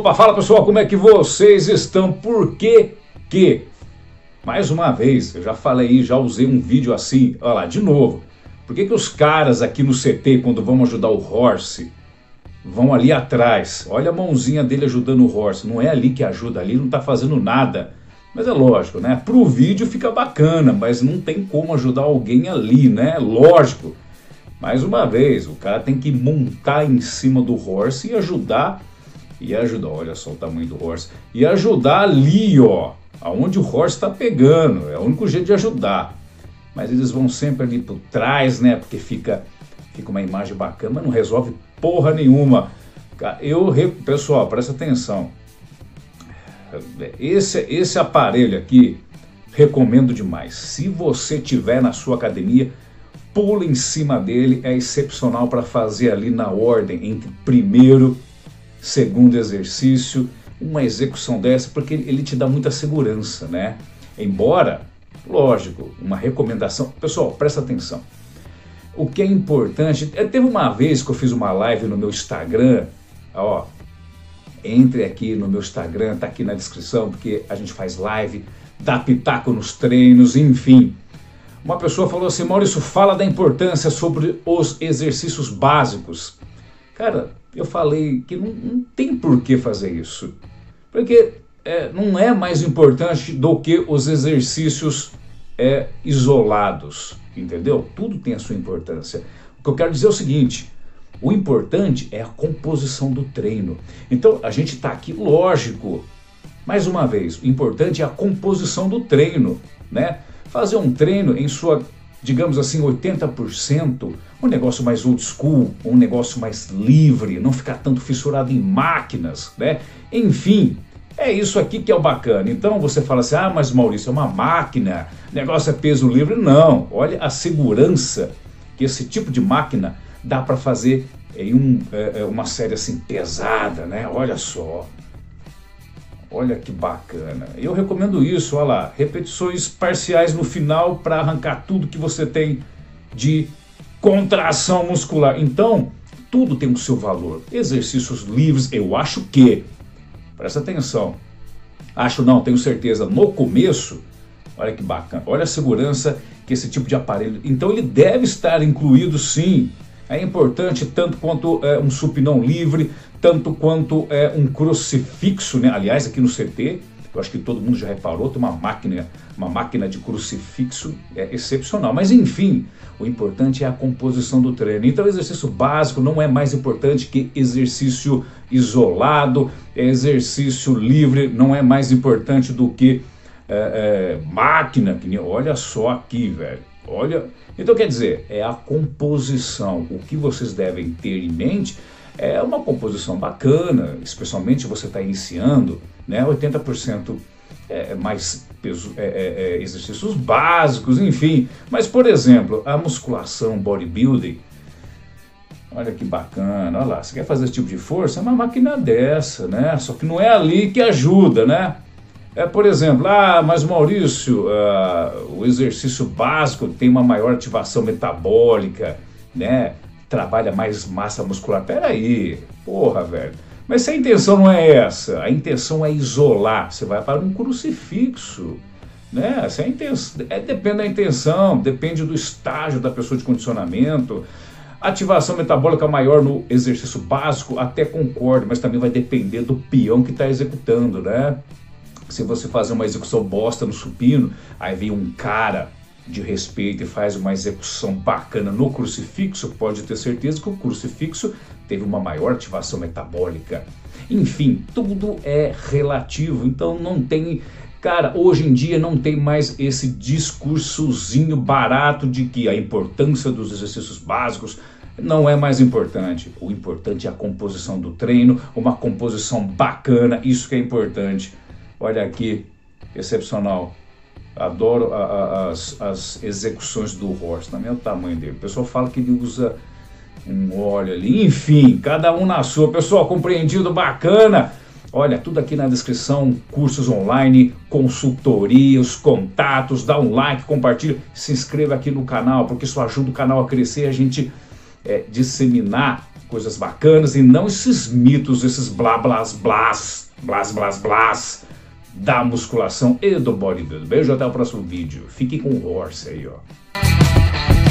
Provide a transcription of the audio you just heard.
Opa, fala pessoal, como é que vocês estão? Por que que, mais uma vez, eu já falei, já usei um vídeo assim, olha lá, de novo. Por que que os caras aqui no CT, quando vão ajudar o Horse, vão ali atrás? Olha a mãozinha dele ajudando o Horse, não é ali que ajuda, ali não tá fazendo nada. Mas é lógico, né? Pro vídeo fica bacana, mas não tem como ajudar alguém ali, né? Lógico. Mais uma vez, o cara tem que montar em cima do horse e ajudar e ajudar, olha só o tamanho do horse, e ajudar ali, ó, aonde o horse está pegando, é o único jeito de ajudar. Mas eles vão sempre ali por trás, né, porque fica, fica uma imagem bacana, mas não resolve porra nenhuma. Eu, pessoal, presta atenção, esse, esse aparelho aqui, recomendo demais. Se você tiver na sua academia, pula em cima dele, é excepcional para fazer ali na ordem entre primeiro segundo exercício, uma execução dessa, porque ele te dá muita segurança, né? Embora, lógico, uma recomendação. Pessoal, presta atenção. O que é importante, é, teve uma vez que eu fiz uma live no meu Instagram, ó, entre aqui no meu Instagram, tá aqui na descrição, porque a gente faz live, dá pitaco nos treinos, enfim. Uma pessoa falou assim, Maurício, fala da importância sobre os exercícios básicos. Cara, eu falei que não, não tem por que fazer isso. Porque é, não é mais importante do que os exercícios é, isolados, entendeu? Tudo tem a sua importância. O que eu quero dizer é o seguinte: o importante é a composição do treino. Então a gente está aqui, lógico. Mais uma vez, o importante é a composição do treino, né? Fazer um treino em sua digamos assim, 80%, um negócio mais old school, um negócio mais livre, não ficar tanto fissurado em máquinas, né? Enfim, é isso aqui que é o bacana. Então você fala assim: ah, mas Maurício, é uma máquina, negócio é peso livre. Não, olha a segurança que esse tipo de máquina dá para fazer em um, é, é, uma série assim pesada, né? Olha só. Olha que bacana. Eu recomendo isso, olha lá, repetições parciais no final para arrancar tudo que você tem de contração muscular. Então, tudo tem o seu valor. Exercícios livres, eu acho que, presta atenção, acho não, tenho certeza, no começo, olha que bacana, olha a segurança que esse tipo de aparelho, então ele deve estar incluído sim é importante tanto quanto é, um supinão livre, tanto quanto é, um crucifixo, né? Aliás, aqui no CT, eu acho que todo mundo já reparou, tem uma máquina, uma máquina de crucifixo é excepcional. Mas enfim, o importante é a composição do treino. Então, exercício básico não é mais importante que exercício isolado, exercício livre não é mais importante do que é, é, máquina. Que, olha só aqui, velho. Olha, então quer dizer, é a composição. O que vocês devem ter em mente é uma composição bacana, especialmente você está iniciando, né? 80% é, é mais peso, é, é, é, exercícios básicos, enfim. Mas, por exemplo, a musculação bodybuilding, olha que bacana, olha lá, você quer fazer esse tipo de força? É uma máquina dessa, né? Só que não é ali que ajuda, né? É, por exemplo, ah, mas Maurício, uh, o exercício básico tem uma maior ativação metabólica, né? Trabalha mais massa muscular. Peraí, porra, velho. Mas se a intenção não é essa, a intenção é isolar, você vai para um crucifixo. Né? Se a intenção, é, depende da intenção, depende do estágio da pessoa de condicionamento. Ativação metabólica maior no exercício básico, até concordo, mas também vai depender do peão que está executando, né? Se você fazer uma execução bosta no supino, aí vem um cara de respeito e faz uma execução bacana no crucifixo, pode ter certeza que o crucifixo teve uma maior ativação metabólica. Enfim, tudo é relativo, então não tem. Cara, hoje em dia não tem mais esse discursozinho barato de que a importância dos exercícios básicos não é mais importante. O importante é a composição do treino, uma composição bacana, isso que é importante. Olha aqui, excepcional. Adoro a, a, as, as execuções do Horst, também é o tamanho dele. O pessoal fala que ele usa um óleo ali, enfim, cada um na sua. Pessoal, compreendido, bacana. Olha, tudo aqui na descrição, cursos online, consultoria, os contatos, dá um like, compartilha, se inscreva aqui no canal, porque isso ajuda o canal a crescer, a gente é, disseminar coisas bacanas e não esses mitos, esses blá blás blás, blás blás blás da musculação e do bodybuilding. Beijo até o próximo vídeo. Fique com o Horse aí, ó.